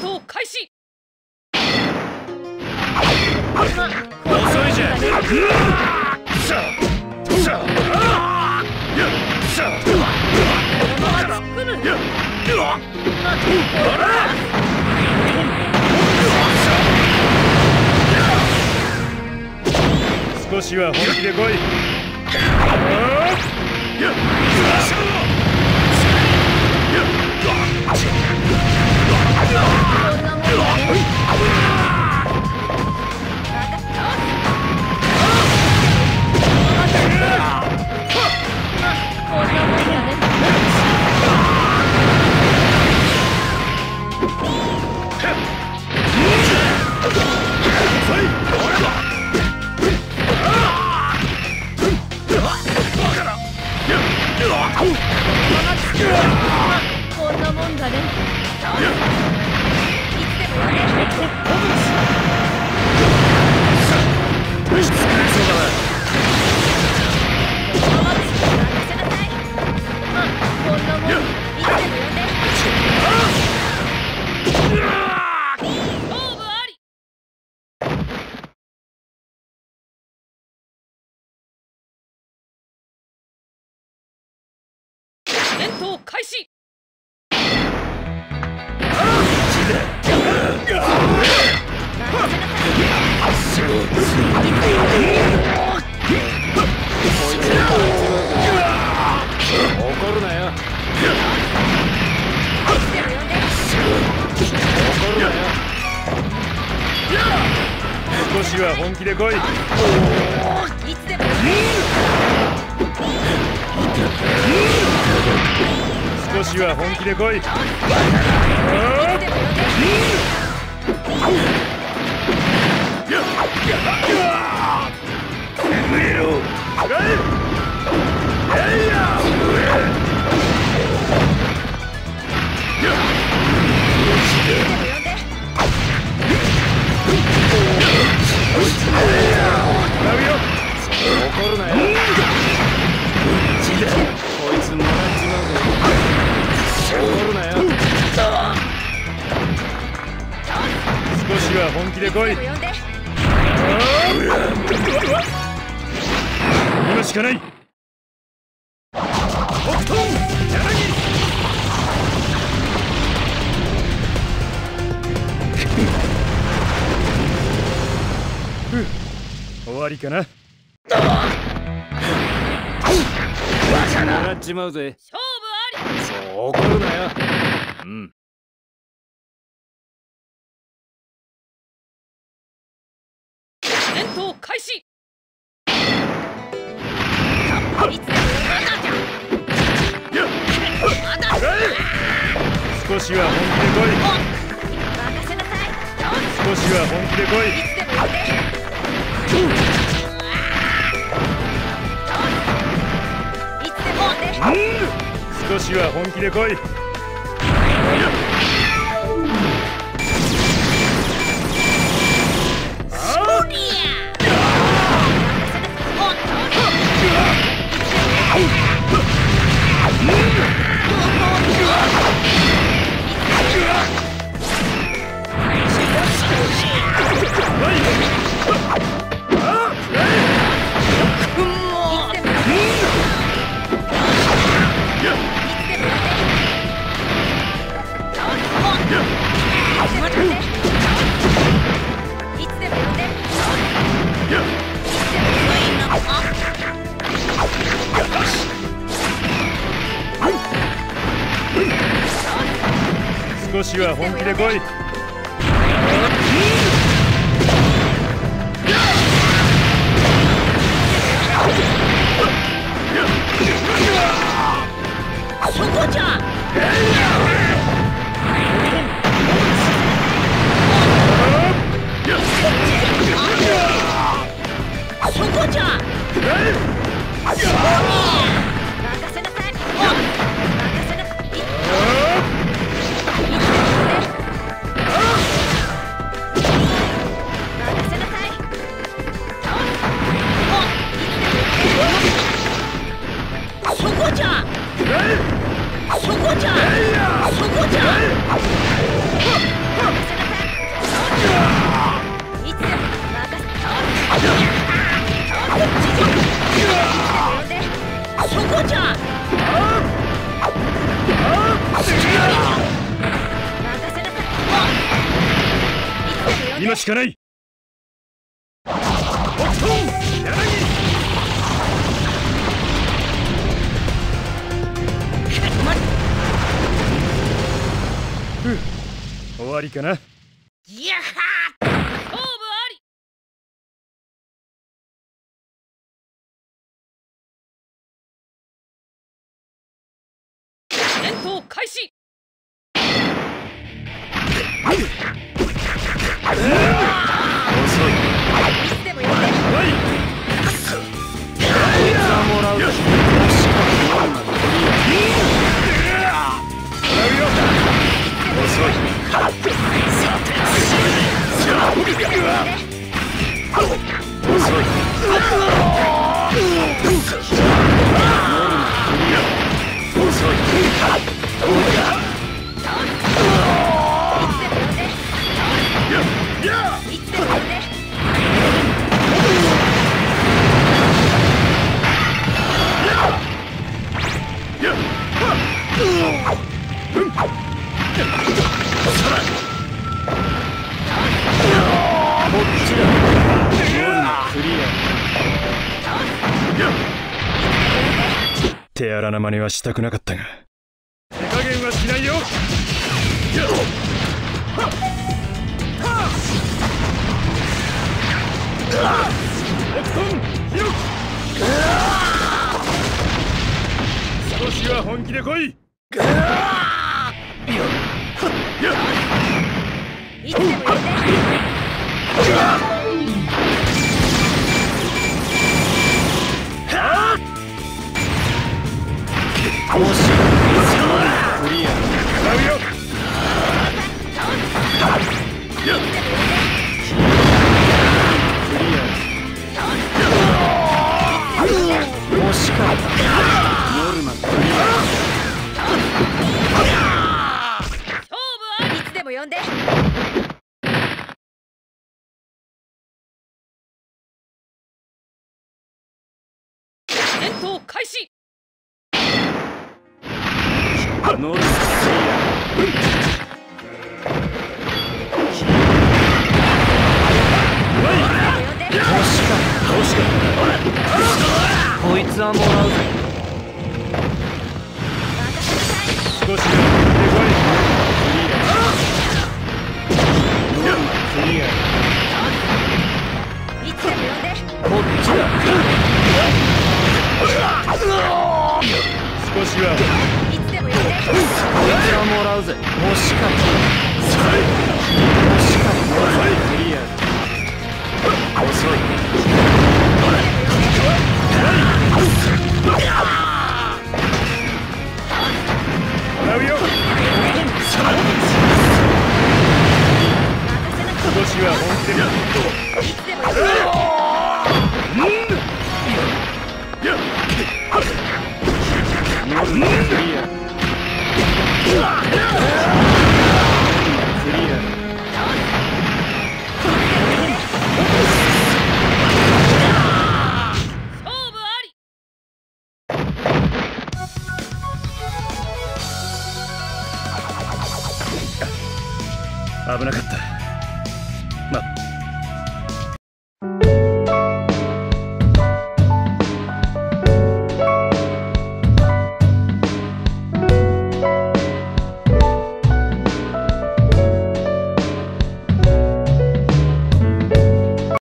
闘開始。遅いじゃ少しは本気で来い戦闘開始少しは本気で来い。いつでも。少しは本気で来い。気で。来い今しかない。北東柳。ふう終わりかな。もらっちまうぜ。勝負あり。そう怒るなよ。うん闘開始。少しは本気で来い任せなさい。少しは本気で来い。いつでも少しは本気で来いは本気で来い。今しかない。終わりかな。やは勝負あり。戦闘開始。な真似はしたくなかったが。手加減はしないよ。少しは本気で来い戦闘開始。呼んでこいつはもらうぜ。少し少しはいつでも呼んでこいつはもらうぜもしかしてもしかしてクリア遅い洗うよ少しは本気で。那